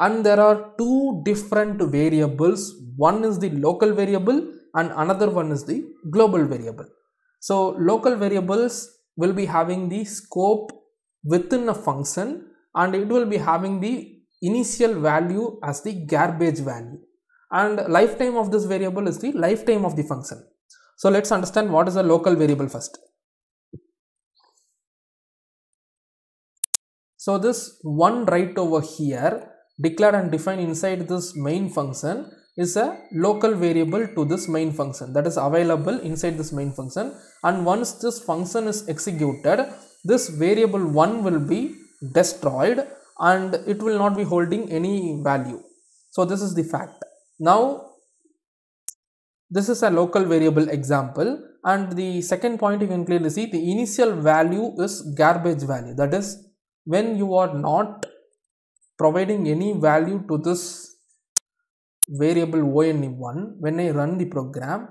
and there are two different variables. One is the local variable and another one is the global variable. So local variables will be having the scope within a function and it will be having the initial value as the garbage value. And lifetime of this variable is the lifetime of the function. So let's understand what is a local variable first. So this one right over here declared and defined inside this main function is a local variable to this main function. That is available inside this main function. And once this function is executed this variable 1 will be destroyed and it will not be holding any value. So this is the fact. Now this is a local variable example. And the second point you can clearly see the initial value is garbage value. That is when you are not providing any value to this variable one when I run the program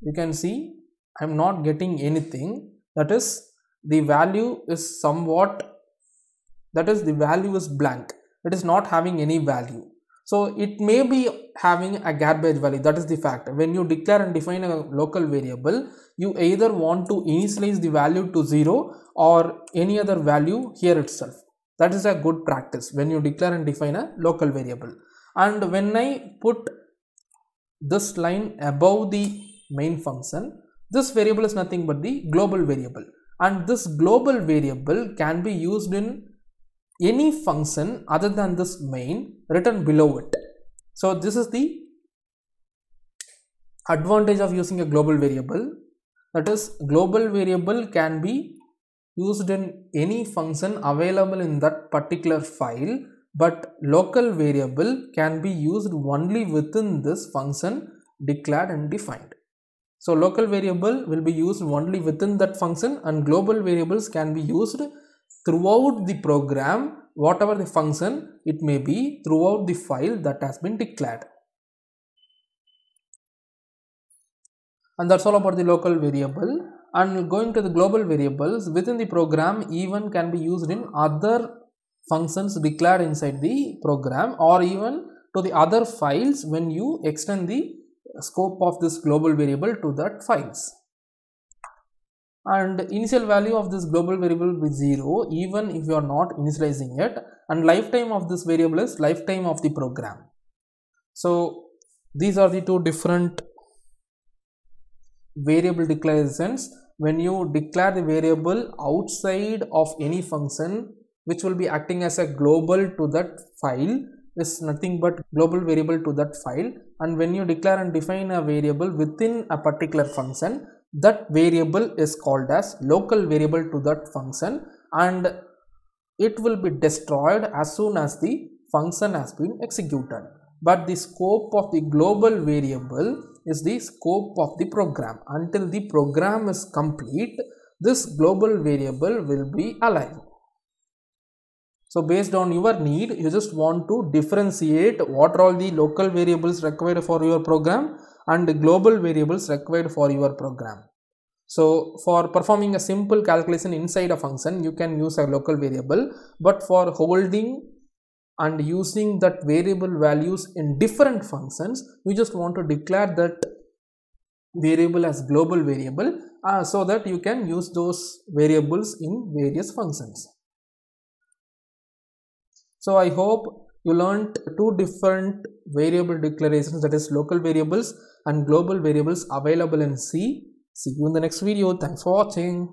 you can see I am not getting anything. That is the value is somewhat that is the value is blank. It is not having any value. So it may be having a garbage value. That is the fact. When you declare and define a local variable you either want to initialize the value to 0 or any other value here itself that is a good practice when you declare and define a local variable. And when I put this line above the main function this variable is nothing but the global variable. And this global variable can be used in any function other than this main written below it. So this is the advantage of using a global variable. That is global variable can be used in any function available in that particular file but local variable can be used only within this function declared and defined. So local variable will be used only within that function and global variables can be used throughout the program whatever the function it may be throughout the file that has been declared. And that's all about the local variable and going to the global variables within the program even can be used in other functions declared inside the program or even to the other files when you extend the scope of this global variable to that files and initial value of this global variable will be 0 even if you are not initializing it and lifetime of this variable is lifetime of the program. So these are the two different variable declarations when you declare the variable outside of any function which will be acting as a global to that file is nothing but global variable to that file. And when you declare and define a variable within a particular function that variable is called as local variable to that function and it will be destroyed as soon as the function has been executed. But the scope of the global variable is the scope of the program. Until the program is complete this global variable will be alive. So based on your need you just want to differentiate what are all the local variables required for your program and global variables required for your program. So for performing a simple calculation inside a function you can use a local variable. But for holding and using that variable values in different functions we just want to declare that variable as global variable uh, so that you can use those variables in various functions. So i hope you learned two different variable declarations that is local variables and global variables available in c. See you in the next video. Thanks for watching